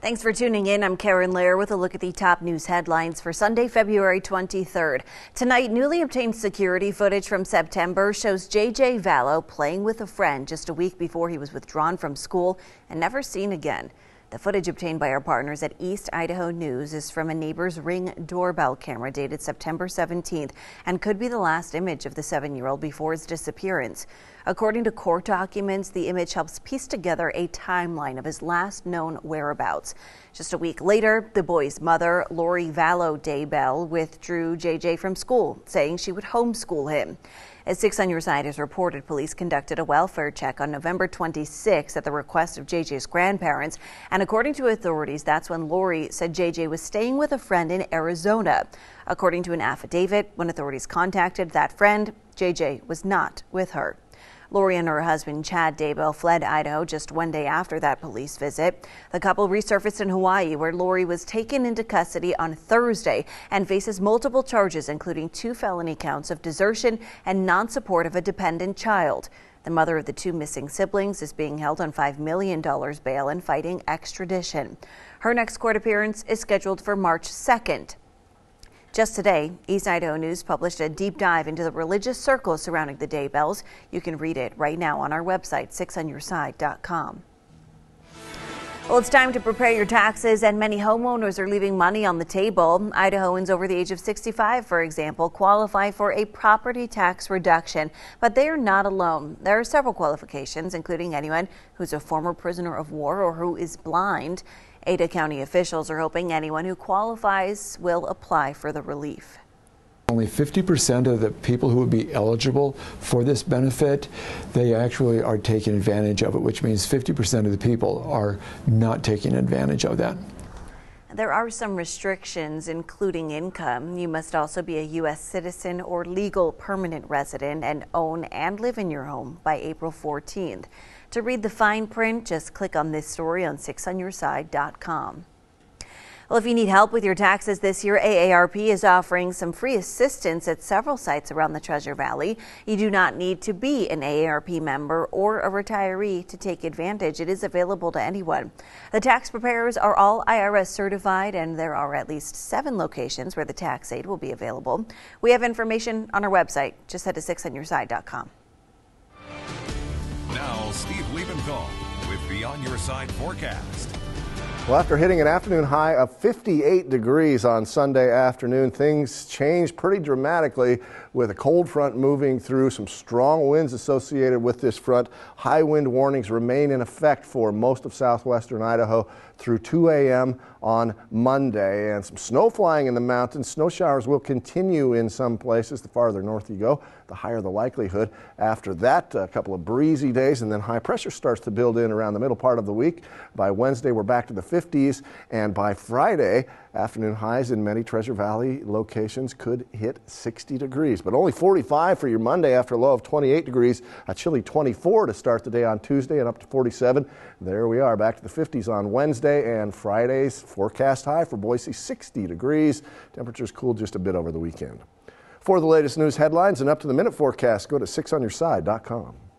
Thanks for tuning in. I'm Karen Lair with a look at the top news headlines for Sunday, February 23rd. Tonight, newly obtained security footage from September shows JJ Vallow playing with a friend just a week before he was withdrawn from school and never seen again. The footage obtained by our partners at East Idaho News is from a neighbor's ring doorbell camera dated September 17th and could be the last image of the seven year old before his disappearance. According to court documents, the image helps piece together a timeline of his last known whereabouts. Just a week later, the boy's mother, Lori Vallow Daybell, withdrew JJ from school, saying she would homeschool him. As 6 on Your Side has reported, police conducted a welfare check on November 26 at the request of JJ's grandparents. And according to authorities, that's when Lori said JJ was staying with a friend in Arizona. According to an affidavit, when authorities contacted that friend, JJ was not with her. Lori and her husband, Chad Daybell, fled Idaho just one day after that police visit. The couple resurfaced in Hawaii, where Lori was taken into custody on Thursday and faces multiple charges, including two felony counts of desertion and non support of a dependent child. The mother of the two missing siblings is being held on $5 million bail and fighting extradition. Her next court appearance is scheduled for March 2nd. Just today, East Idaho News published a deep dive into the religious circles surrounding the Daybells. You can read it right now on our website, 6onyourside.com. Well, it's time to prepare your taxes, and many homeowners are leaving money on the table. Idahoans over the age of 65, for example, qualify for a property tax reduction, but they are not alone. There are several qualifications, including anyone who's a former prisoner of war or who is blind. Ada County officials are hoping anyone who qualifies will apply for the relief. Only 50% of the people who would be eligible for this benefit, they actually are taking advantage of it, which means 50% of the people are not taking advantage of that. There are some restrictions, including income. You must also be a U.S. citizen or legal permanent resident and own and live in your home by April 14th. To read the fine print, just click on this story on 6onyourside.com. Well, if you need help with your taxes this year, AARP is offering some free assistance at several sites around the Treasure Valley. You do not need to be an AARP member or a retiree to take advantage. It is available to anyone. The tax preparers are all IRS certified, and there are at least seven locations where the tax aid will be available. We have information on our website. Just head to 6onyourside.com. Now, Steve Liebenthal with On Your Side forecast. Well, after hitting an afternoon high of 58 degrees on Sunday afternoon, things changed pretty dramatically with a cold front moving through, some strong winds associated with this front. High wind warnings remain in effect for most of southwestern Idaho through 2 a.m. on Monday. And some snow flying in the mountains. Snow showers will continue in some places. The farther north you go, the higher the likelihood. After that, a couple of breezy days, and then high pressure starts to build in around the middle part of the week. By Wednesday, we're back to the 50s, and by Friday, afternoon highs in many Treasure Valley locations could hit 60 degrees, but only 45 for your Monday after a low of 28 degrees. A chilly 24 to start the day on Tuesday and up to 47. There we are, back to the 50s on Wednesday and Friday's forecast high for Boise 60 degrees. Temperatures cooled just a bit over the weekend. For the latest news headlines and up to the minute forecast, go to 6onyourside.com.